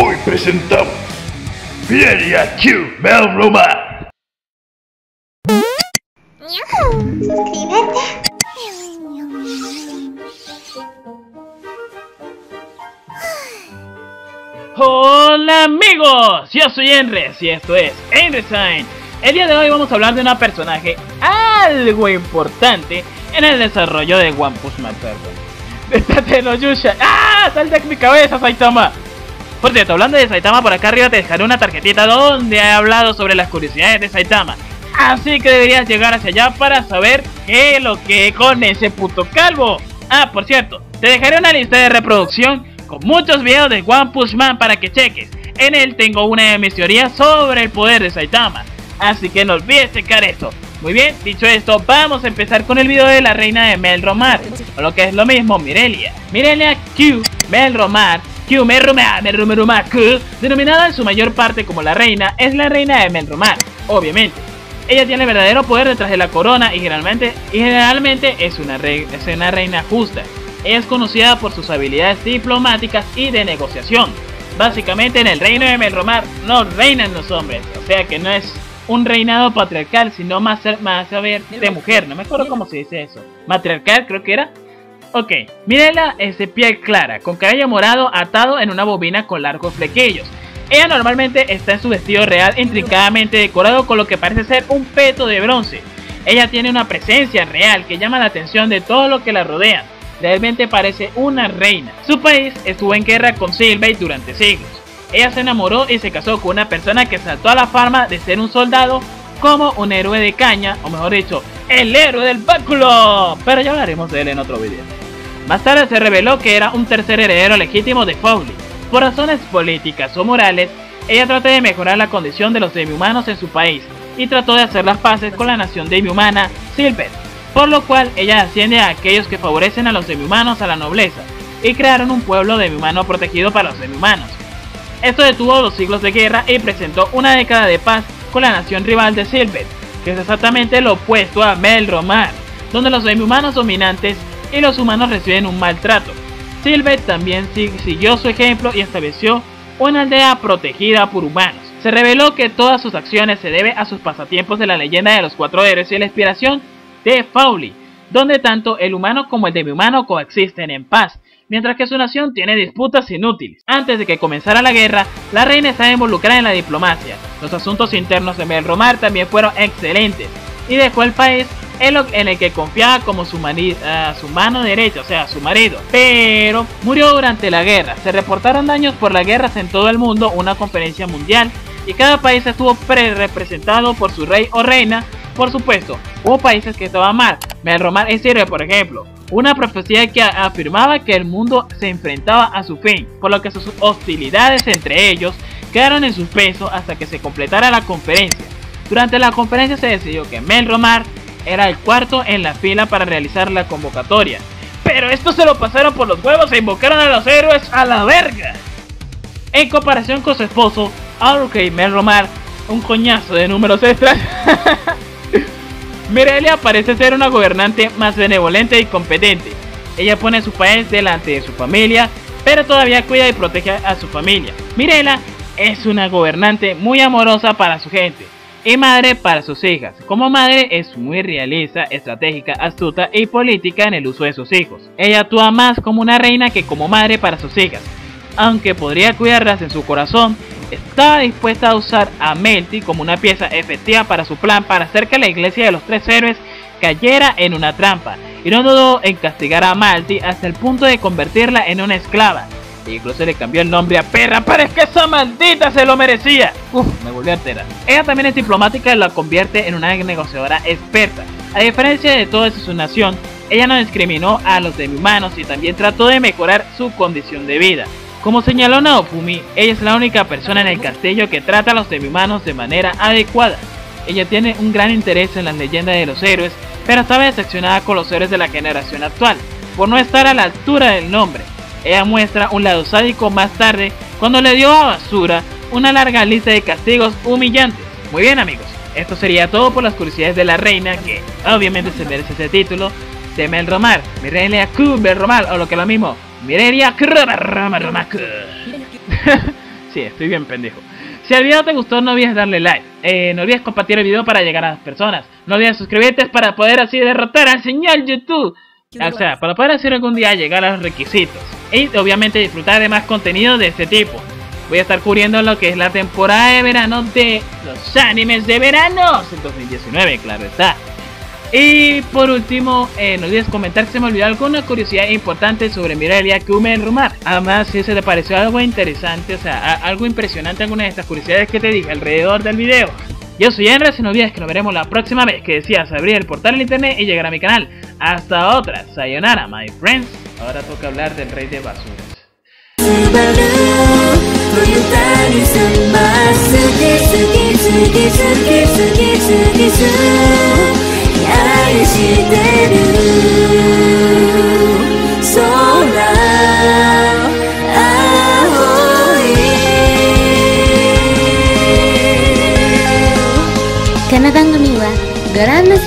Hoy presentamos Mirelia Q Melromar. Suscríbete. Hola amigos, yo soy Enres y esto es Enresign. El día de hoy vamos a hablar de una personaje algo importante en el desarrollo de One Punch Man Destate no Yusha. ¡Ah! ¡Sal de mi cabeza, Saitama! Por cierto, hablando de Saitama, por acá arriba te dejaré una tarjetita donde he hablado sobre las curiosidades de Saitama. Así que deberías llegar hacia allá para saber qué es lo que con ese puto calvo. Ah, por cierto, te dejaré una lista de reproducción con muchos videos de One Punch Man para que cheques. En él tengo una de mis teorías sobre el poder de Saitama. Así que no olvides checar esto. Muy bien, dicho esto, vamos a empezar con el video de la reina de Melromar, o lo que es lo mismo, Mirelia. Mirelia Q, Melromar, Melromar, Melromar denominada en su mayor parte como la reina, es la reina de Melromar, obviamente. Ella tiene el verdadero poder detrás de la corona y generalmente, y generalmente es, una es una reina justa. Ella es conocida por sus habilidades diplomáticas y de negociación. Básicamente en el reino de Melromar no reinan los hombres, o sea que no es un reinado patriarcal, sino más, más a ver, de mujer. No me acuerdo cómo se dice eso. Matriarcal, creo que era. Ok, Mirela es de piel clara, con cabello morado atado en una bobina con largos flequillos. Ella normalmente está en su vestido real intrincadamente decorado con lo que parece ser un peto de bronce. Ella tiene una presencia real que llama la atención de todo lo que la rodea. Realmente parece una reina. Su país estuvo en guerra con Silvey durante siglos. Ella se enamoró y se casó con una persona que saltó a la fama de ser un soldado como un héroe de caña, o mejor dicho, el héroe del báculo. Pero ya hablaremos de él en otro video. Más tarde se reveló que era un tercer heredero legítimo de Fowley. Por razones políticas o morales, ella trató de mejorar la condición de los demi-humanos en su país y trató de hacer las paces con la nación demi-humana Silver, por lo cual ella asciende a aquellos que favorecen a los demi-humanos a la nobleza y crearon un pueblo demi-humano protegido para los demi-humanos. Esto detuvo dos siglos de guerra y presentó una década de paz con la nación rival de Silver, que es exactamente lo opuesto a Melromar, donde los demi-humanos dominantes y los humanos reciben un maltrato. Silver también siguió su ejemplo y estableció una aldea protegida por humanos. Se reveló que todas sus acciones se deben a sus pasatiempos de la leyenda de los cuatro héroes y la inspiración de Fowley, donde tanto el humano como el demi-humano coexisten en paz, mientras que su nación tiene disputas inútiles. Antes de que comenzara la guerra, la reina estaba involucrada en la diplomacia. Los asuntos internos de Melromar también fueron excelentes y dejó el país en el que confiaba como su, su mano derecha, o sea, su marido. Pero murió durante la guerra. Se reportaron daños por las guerras en todo el mundo, una conferencia mundial, y cada país estuvo pre-representado por su rey o reina. Por supuesto, hubo países que estaban mal. Melromar es héroe, por ejemplo. Una profecía que afirmaba que el mundo se enfrentaba a su fin, por lo que sus hostilidades entre ellos quedaron en suspenso hasta que se completara la conferencia. Durante la conferencia se decidió que Melromar era el cuarto en la fila para realizar la convocatoria. Pero esto se lo pasaron por los huevos e invocaron a los héroes a la verga. En comparación con su esposo, Aurukei Melromar, un coñazo de números extras. Mirelia parece ser una gobernante más benevolente y competente. Ella pone a su país delante de su familia, pero todavía cuida y protege a su familia. Mirela es una gobernante muy amorosa para su gente y madre para sus hijas. Como madre es muy realista, estratégica, astuta y política en el uso de sus hijos. Ella actúa más como una reina que como madre para sus hijas. Aunque podría cuidarlas en su corazón, estaba dispuesta a usar a Melty como una pieza efectiva para su plan para hacer que la iglesia de los tres héroes cayera en una trampa, y no dudó en castigar a Malty hasta el punto de convertirla en una esclava. Incluso le cambió el nombre a Perra, pero es que esa maldita se lo merecía. Uf, me volvió a enterar. Ella también es diplomática y la convierte en una negociadora experta. A diferencia de toda su nación, ella no discriminó a los demi-humanos y también trató de mejorar su condición de vida. Como señaló Naofumi, ella es la única persona en el castillo que trata a los demi-humanos de manera adecuada. Ella tiene un gran interés en las leyendas de los héroes, pero estaba decepcionada con los héroes de la generación actual, por no estar a la altura del nombre. Ella muestra un lado sádico más tarde cuando le dio a Basura una larga lista de castigos humillantes. Muy bien amigos, esto sería todo por las curiosidades de la reina, que obviamente se merece ese título, de Melromar, Mirelia Q Melromar, o lo que es lo mismo, Mirelia Q Sí, estoy bien pendejo. Si el video te gustó, no olvides darle like. Eh, no olvides compartir el video para llegar a las personas. No olvides suscribirte para poder así derrotar al señor YouTube. O sea, para poder hacer algún día llegar a los requisitos. Y obviamente disfrutar de más contenido de este tipo. Voy a estar cubriendo lo que es la temporada de verano de los animes de verano en 2019, claro está. Y por último, eh, no olvides comentar si me olvidó alguna curiosidad importante sobre Mirelia Kumen Rumar. Además, si se te pareció algo interesante, o sea, algo impresionante alguna de estas curiosidades que te dije alrededor del video. Yo soy Enra, si no olvides que nos veremos la próxima vez que decías abrir el portal en internet y llegar a mi canal. Hasta otra, sayonara my friends. Ahora toca hablar del rey de basuras.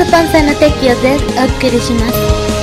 スポンサーの撤去をでお送りします。